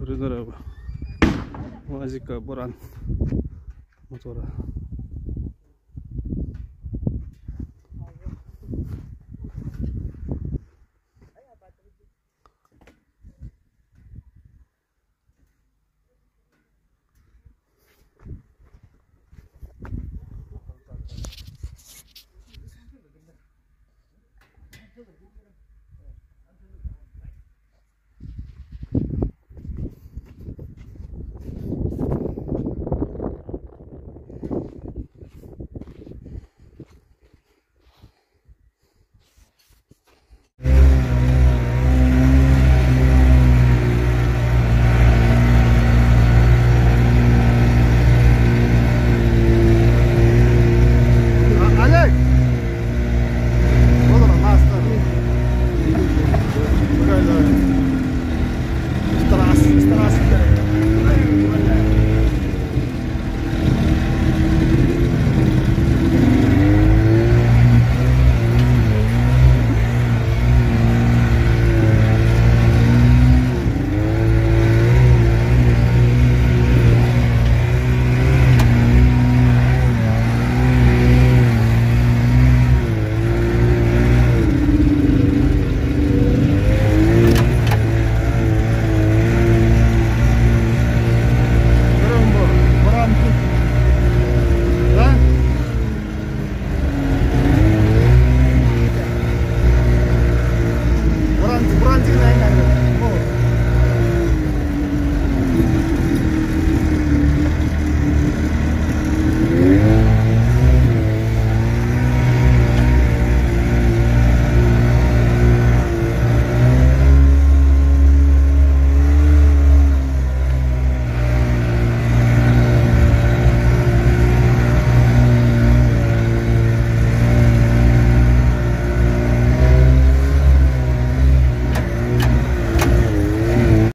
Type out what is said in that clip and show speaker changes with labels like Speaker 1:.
Speaker 1: 그러더라고. 뭐 아직 그 뭐란 뭐더라.